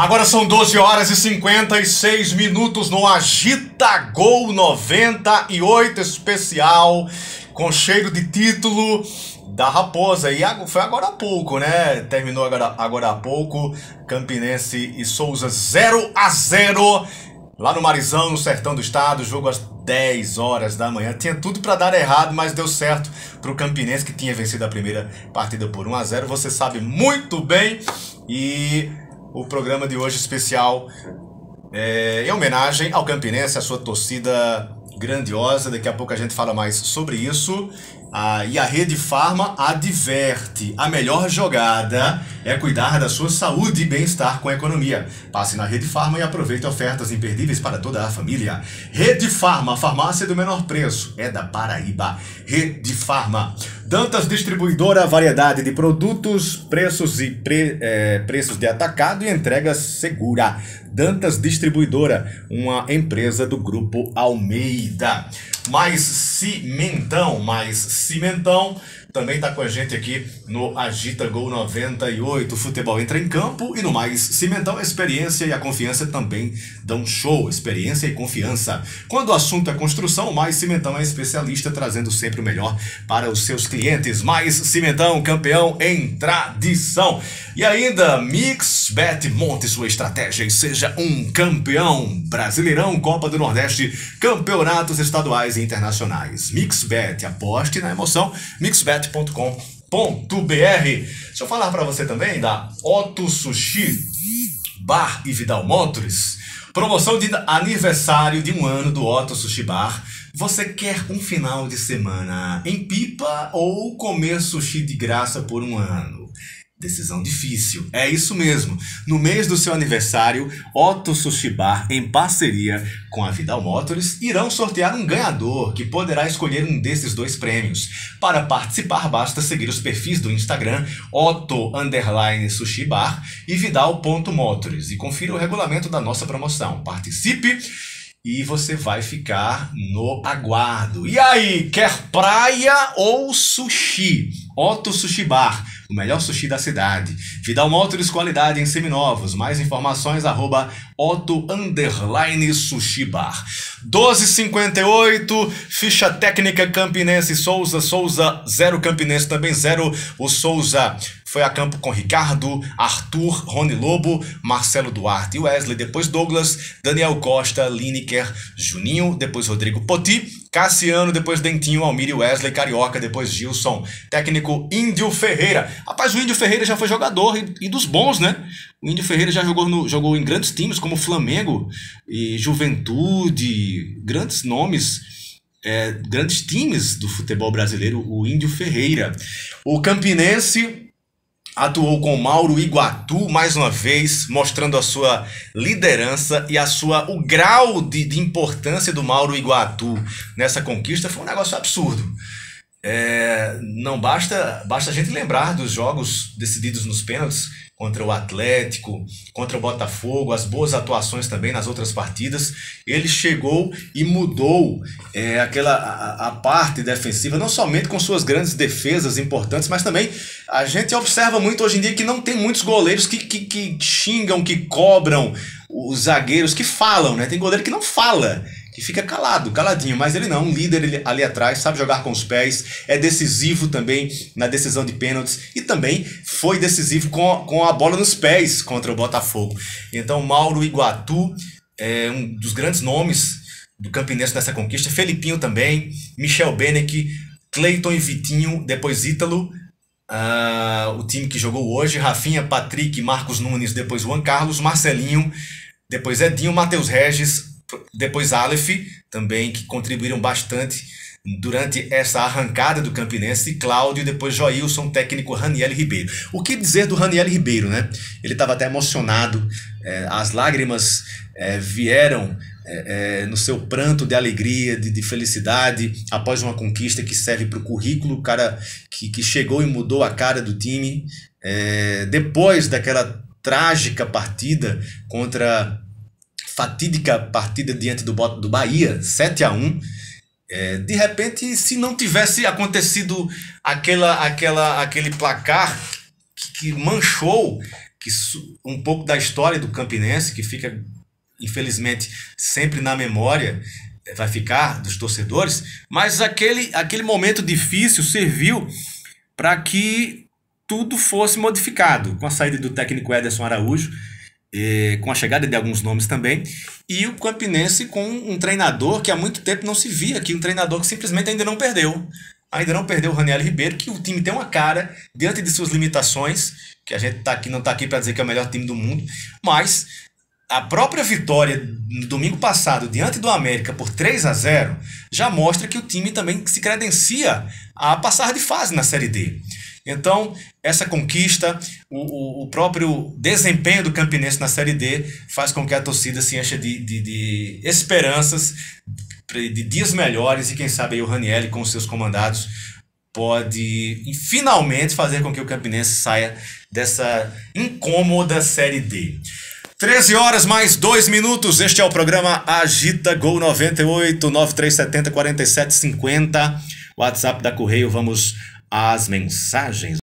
Agora são 12 horas e 56 minutos no Agita Gol 98 especial, com cheiro de título da Raposa. E foi agora há pouco, né? Terminou agora, agora há pouco. Campinense e Souza 0 a 0 lá no Marizão, no sertão do estado. Jogo às 10 horas da manhã. Tinha tudo para dar errado, mas deu certo para o Campinense, que tinha vencido a primeira partida por 1 a 0 Você sabe muito bem. E o programa de hoje especial é, em homenagem ao Campinense, a sua torcida grandiosa. Daqui a pouco a gente fala mais sobre isso. Ah, e a Rede Farma adverte: a melhor jogada é cuidar da sua saúde e bem-estar com a economia. Passe na Rede Farma e aproveite ofertas imperdíveis para toda a família. Rede Farma, farmácia do menor preço, é da Paraíba. Rede Farma. Dantas Distribuidora, variedade de produtos, preços e pre, é, preços de atacado e entrega segura. Dantas Distribuidora, uma empresa do Grupo Almeida. Mais cimentão, mais cimentão também está com a gente aqui no Agita Gol 98. O futebol entra em campo e no mais, Cimentão, a experiência e a confiança também dão show. Experiência e confiança. Quando o assunto é construção, mais Cimentão é especialista, trazendo sempre o melhor para os seus clientes. Mais Cimentão, campeão em tradição. E ainda, MixBet, monte sua estratégia e seja um campeão. Brasileirão, Copa do Nordeste, campeonatos estaduais e internacionais. MixBet, aposte na emoção. MixBet bet.com.br. Deixa eu falar para você também da Otto Sushi Bar e Vidal Motors. Promoção de aniversário de um ano do Otto Sushi Bar. Você quer um final de semana em pipa ou comer sushi de graça por um ano? Decisão difícil. É isso mesmo. No mês do seu aniversário, Otto Sushi Bar, em parceria com a Vidal Motors, irão sortear um ganhador que poderá escolher um desses dois prêmios. Para participar, basta seguir os perfis do Instagram Otto Underline Sushi Bar e Vidal.motors e confira o regulamento da nossa promoção. Participe! e você vai ficar no aguardo. E aí, quer praia ou sushi? Otto Sushi Bar o melhor sushi da cidade. Vidal Motors, qualidade em seminovos. Mais informações, arroba Otto Underline Sushi Bar. 12,58, ficha técnica Campinense Souza, Souza 0 Campinense também 0. O Souza foi a campo com Ricardo, Arthur, Rony Lobo, Marcelo Duarte e Wesley, depois Douglas, Daniel Costa, Lineker, Juninho, depois Rodrigo Poti, Cassiano, depois Dentinho, Almir Wesley, Carioca, depois Gilson. Técnico Índio Ferreira. Rapaz, o Índio Ferreira já foi jogador e, e dos bons, né? O Índio Ferreira já jogou, no, jogou em grandes times como Flamengo e Juventude, grandes nomes. É, grandes times do futebol brasileiro, o Índio Ferreira. O Campinense atuou com Mauro Iguatu mais uma vez, mostrando a sua liderança e a sua o grau de, de importância do Mauro Iguatu nessa conquista foi um negócio absurdo. É, não basta basta a gente lembrar dos jogos decididos nos pênaltis contra o Atlético, contra o Botafogo, as boas atuações também nas outras partidas. Ele chegou e mudou é, aquela a, a, parte defensiva, não somente com suas grandes defesas importantes, mas também a gente observa muito hoje em dia que não tem muitos goleiros que, que, que xingam, que cobram os zagueiros, que falam, né? Tem goleiro que não fala que fica calado, caladinho, mas ele não, um líder ali atrás, sabe jogar com os pés, é decisivo também na decisão de pênaltis e também foi decisivo com, com a bola nos pés contra o Botafogo. Então, Mauro Iguatu é um dos grandes nomes do Campinense nessa conquista, Felipinho também, Michel Benec, Cleiton e Vitinho, depois Ítalo, uh, o time que jogou hoje, Rafinha, Patrick, Marcos Nunes, depois Juan Carlos, Marcelinho, depois Edinho, Matheus Regis, depois Aleph, também, que contribuíram bastante durante essa arrancada do Campinense, e Cláudio, depois Joilson, técnico Raniel Ribeiro. O que dizer do Raniel Ribeiro, né? Ele estava até emocionado, é, as lágrimas é, vieram é, é, no seu pranto de alegria, de, de, felicidade, após uma conquista que serve para o currículo, cara que, que chegou e mudou a cara do time, é, depois daquela trágica partida contra fatídica partida diante do, do Bahia, 7 a 1 é, de repente, se não tivesse acontecido aquela, aquela, aquele placar que, que manchou que um pouco da história do Campinense, que fica, infelizmente, sempre na memória, eh, vai ficar dos torcedores, mas aquele, aquele momento difícil serviu para que tudo fosse modificado, com a saída do técnico Ederson Araújo, com a chegada de alguns nomes também, e o Campinense com um treinador que há muito tempo não se via aqui, um treinador que simplesmente ainda não perdeu. Ainda não perdeu o Raniel Ribeiro, que o time tem uma cara diante de suas limitações, que a gente tá aqui, não está aqui para dizer que é o melhor time do mundo, mas a própria vitória no domingo passado diante do América por 3 a 0 já mostra que o time também se credencia a passar de fase na Série D. Então, essa conquista, o, o, próprio desempenho do Campinense na Série D faz com que a torcida se encha de, de, de esperanças, de dias melhores e quem sabe aí o Ranielli com seus comandados pode finalmente fazer com que o Campinense saia dessa incômoda Série D. 13 horas mais 2 minutos. Este é o programa Agita Gol 98 9370 4750. WhatsApp da Correio. Vamos às mensagens.